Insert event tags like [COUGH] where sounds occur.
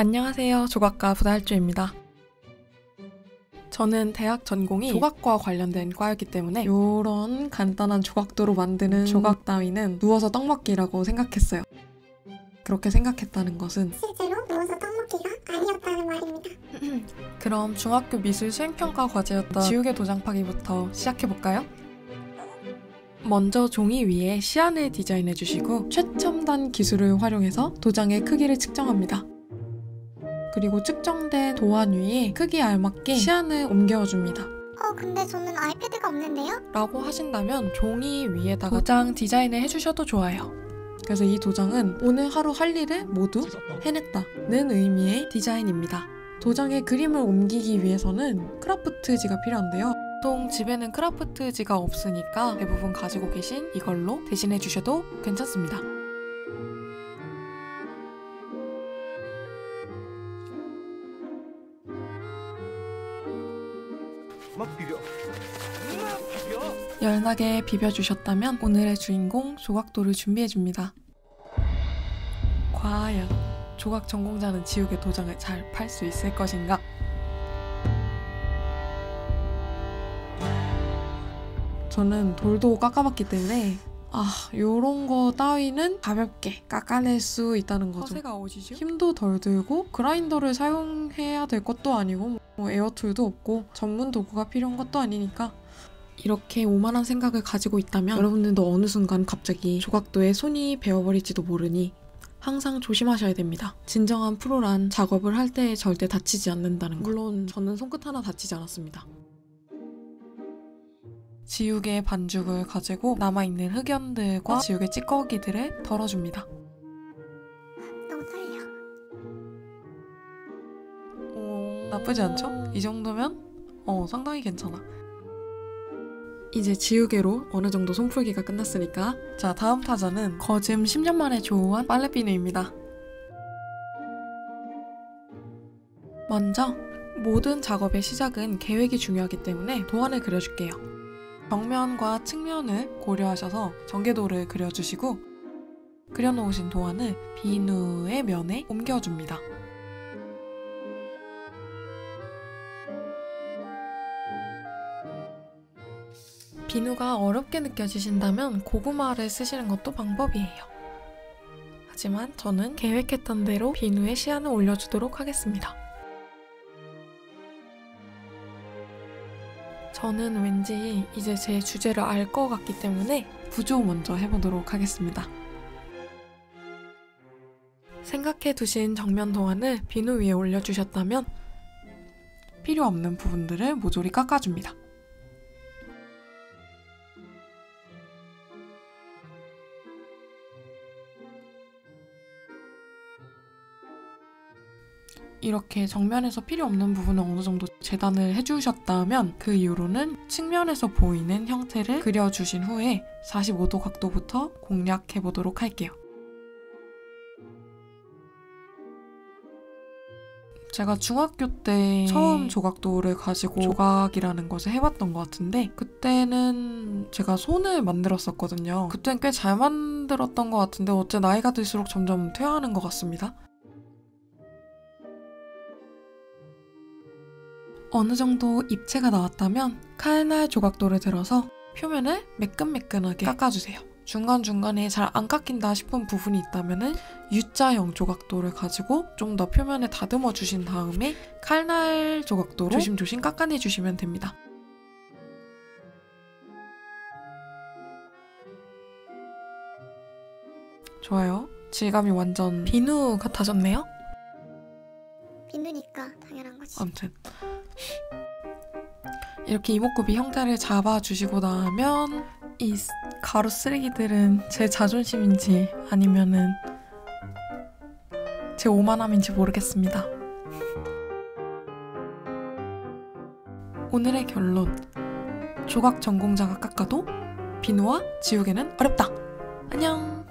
안녕하세요. 조각가 부달주입니다. 저는 대학 전공이 조각과 관련된 과였기 때문에 이런 간단한 조각도로 만드는 조각 따위는 누워서 떡 먹기라고 생각했어요. 그렇게 생각했다는 것은 실제로 누워서 떡 먹기가 아니었다는 말입니다. [CLEARS THROAT] 그럼 중학교 미술 수행평가 과제였던 지우개 도장 파기부터 시작해볼까요? 먼저 종이 위에 시안을 디자인해 주시고 최첨단 기술을 활용해서 도장의 크기를 측정합니다. 그리고 측정된 도안 위에 크기에 알맞게 시안을 옮겨줍니다. 어, 근데 저는 아이패드가 없는데요? 라고 하신다면 종이 위에다가 도장 디자인을 해주셔도 좋아요. 그래서 이 도장은 오늘 하루 할 일을 모두 해냈다는 의미의 디자인입니다. 도장에 그림을 옮기기 위해서는 크라프트지가 필요한데요. 보통 집에는 크라프트지가 없으니까 대부분 가지고 계신 이걸로 대신해 주셔도 괜찮습니다. 막 비벼. 연하게 비벼주셨다면 오늘의 주인공 조각도를 준비해줍니다. 과연 조각 전공자는 지우개 도장을 잘 팔 수 있을 것인가? 저는 돌도 깎아봤기 때문에 아 요런 거 따위는 가볍게 깎아낼 수 있다는 거죠. 힘도 덜 들고 그라인더를 사용해야 될 것도 아니고 뭐 에어툴도 없고 전문 도구가 필요한 것도 아니니까 이렇게 오만한 생각을 가지고 있다면 여러분들도 어느 순간 갑자기 조각도에 손이 베어버릴지도 모르니 항상 조심하셔야 됩니다. 진정한 프로란 작업을 할 때 절대 다치지 않는다는 거. 물론 저는 손끝 하나 다치지 않았습니다. 지우개 반죽을 가지고 남아있는 흑연들과 지우개 찌꺼기들을 덜어줍니다. 나쁘지 않죠? 이 정도면 어 상당히 괜찮아. 이제 지우개로 어느 정도 손풀기가 끝났으니까 자 다음 타자는 거즘 10년 만에 조우한 빨래비누입니다. 먼저 모든 작업의 시작은 계획이 중요하기 때문에 도안을 그려줄게요. 벽면과 측면을 고려하셔서 전개도를 그려주시고 그려놓으신 도안을 비누의 면에 옮겨줍니다. 비누가 어렵게 느껴지신다면 고구마를 쓰시는 것도 방법이에요. 하지만 저는 계획했던 대로 비누에 시안을 올려주도록 하겠습니다. 저는 왠지 이제 제 주제를 알 것 같기 때문에 부조 먼저 해보도록 하겠습니다. 생각해 두신 정면 도안을 비누 위에 올려주셨다면 필요 없는 부분들을 모조리 깎아줍니다. 이렇게 정면에서 필요 없는 부분을 어느 정도 재단을 해주셨다면 그 이후로는 측면에서 보이는 형태를 그려주신 후에 45도 각도부터 공략해 보도록 할게요. 제가 중학교 때 처음 조각도를 가지고 조각이라는 것을 해봤던 것 같은데 그때는 제가 손을 만들었었거든요. 그때는 꽤잘 만들었던 것 같은데 어째 나이가 들수록 점점 퇴화하는 것 같습니다. 어느 정도 입체가 나왔다면 칼날 조각도를 들어서 표면을 매끈매끈하게 깎아주세요. 중간중간에 잘 안 깎인다 싶은 부분이 있다면 U자형 조각도를 가지고 좀 더 표면을 다듬어 주신 다음에 칼날 조각도로 조심조심 깎아내 주시면 됩니다. 좋아요. 질감이 완전 비누 같아졌네요. 비누니까 당연한 거지. 아무튼 이렇게 이목구비 형태를 잡아주시고 나면 이 가루 쓰레기들은 제 자존심인지 아니면은 제 오만함인지 모르겠습니다. 오늘의 결론. 조각 전공자가 깎아도 비누와 지우개는 어렵다. 안녕.